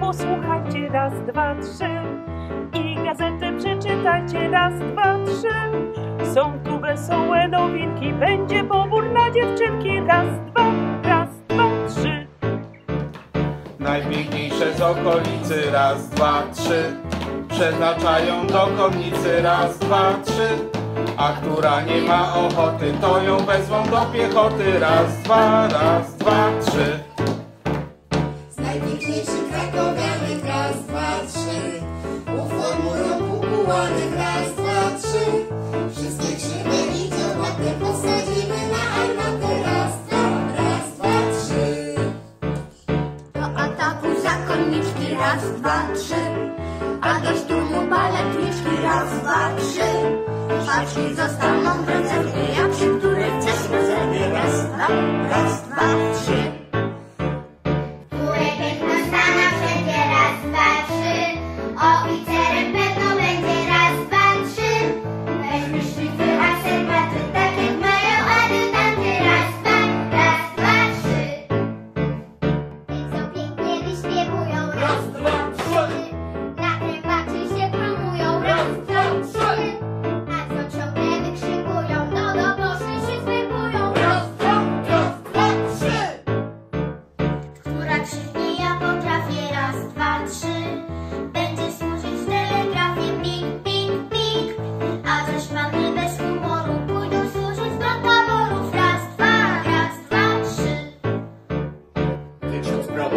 posłuchajcie, raz, dwa, trzy. I gazetę przeczytajcie, raz, dwa, trzy. Są tu wesołe nowinki, będzie pobór na dziewczynki, raz, dwa, raz, dwa, trzy. Najpiękniejsze z okolicy, raz, dwa, trzy. Przeznaczają do konnicy, raz, dwa, trzy. A która nie ma ochoty, to ją wezmą do piechoty, raz, dwa, raz, dwa, trzy. Zakonniczki raz, dwa, trzy. A do szturmu baletniczki raz, dwa, trzy. Szlaczki zostaną w rezerwie, jak przy których chcesz rezerwie Raz, dwa, raz,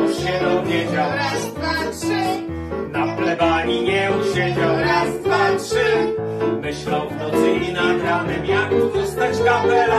proboszcz się dowiedział, Raz, dwa, trzy na plebanii nie usiedział. Raz, dwa, trzy Myślał w nocy i nad ranem, jak tu zostać kapelanem. Raz,